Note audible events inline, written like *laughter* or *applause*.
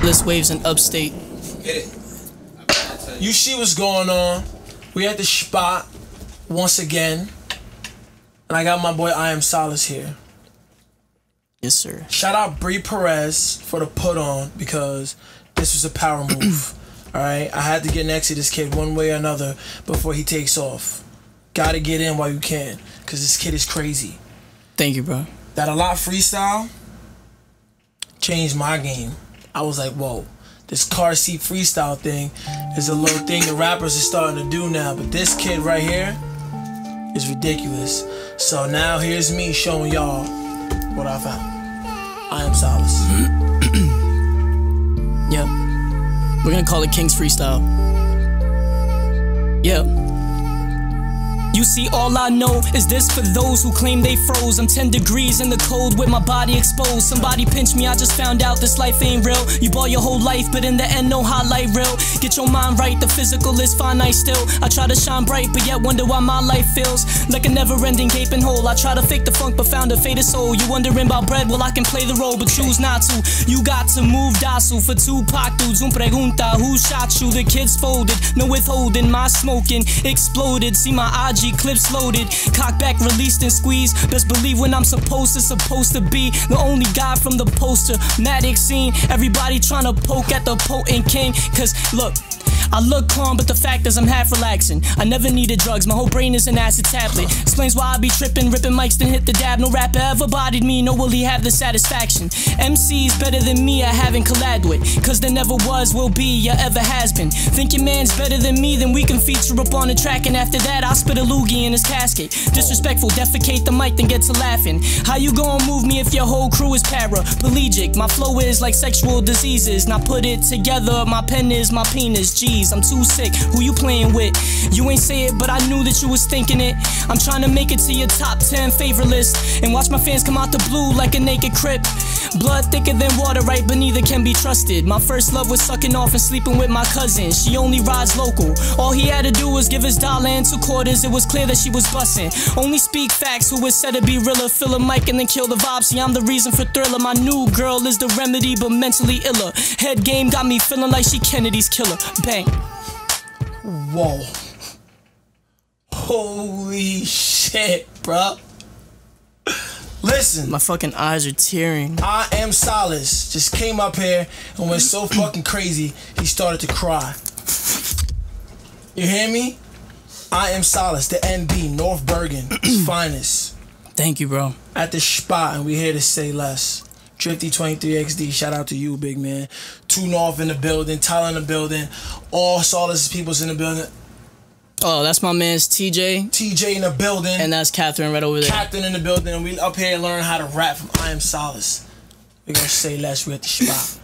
Bliss Waves in upstate. You see what's going on. We at the spot once again. And I got my boy I Am Solis here. Yes, sir. Shout out Bree Perez for the put on because this was a power move. *clears throat* Alright? I had to get next to this kid one way or another before he takes off. Gotta get in while you can. Cause this kid is crazy. Thank you, bro. That a lot freestyle changed my game. I was like, whoa, this car seat freestyle thing is a little thing the rappers are starting to do now. But this kid right here is ridiculous. So now here's me showing y'all what I found. I am Solis. *clears throat* yeah. We're gonna call it King's Freestyle. Yeah. You see, all I know is this for those who claim they froze. I'm 10 degrees in the cold with my body exposed. Somebody pinch me, I just found out this life ain't real. You bought your whole life, but in the end, no highlight real. Get your mind right, the physical is finite still. I try to shine bright, but yet wonder why my life feels like a never ending gaping hole. I try to fake the funk, but found a faded soul. You wondering about bread? Well, I can play the role, but choose not to. You got to move docile for Tupac dudes. Un pregunta, who shot you? The kids folded, no withholding. My smoking exploded. See my IG clips loaded, cock back, released and squeezed. Best believe when I'm supposed to, supposed to be the only guy from the poster. Matic scene, everybody trying to poke at the potent king. Cause look, I look calm, but the fact is I'm half relaxing. I never needed drugs, my whole brain is an acid tablet. Explains why I be tripping, ripping mics, then hit the dab. No rapper ever bodied me, nor will he have the satisfaction. MC's better than me, I haven't collabed with. Cause there never was, will be, or ever has been. Think your man's better than me, then we can feature up on the track. And after that, I'll spit a loogie in his casket. Disrespectful, defecate the mic, then get to laughing. How you gonna move me if your whole crew is paraplegic? My flow is like sexual diseases. Now put it together, my pen is my penis. G I'm too sick. Who you playing with? You ain't say it, but I knew that you was thinking it. I'm trying to make it to your top 10 favorite list and watch my fans come out the blue like a naked crip. Blood thicker than water, right? But neither can be trusted. My first love was sucking off and sleeping with my cousin. She only rides local. All he had to do was give his dollar and two quarters. It was clear that she was bussin'. Only speak facts. Who is said to be realer? Fill a mic and then kill the vibe. See, I'm the reason for thriller. My new girl is the remedy, but mentally iller. Head game got me feeling like she Kennedy's killer. Bang. Whoa. Holy shit, bro. Listen. My fucking eyes are tearing. I am Solis. Just came up here and went so fucking crazy, he started to cry. You hear me? I am Solis, the NB, North Bergen, *clears throat* finest. Thank you, bro. At the spot, and we here to say less. Drifty 23XD, shout out to you, big man. Two North in the building, Tyler in the building, all Solis people's in the building. Oh, that's my man's TJ. TJ in the building. And that's Catherine right over there. Captain in the building, and we up here learn how to rap from I Am Solis. we gonna say less, we at the spot.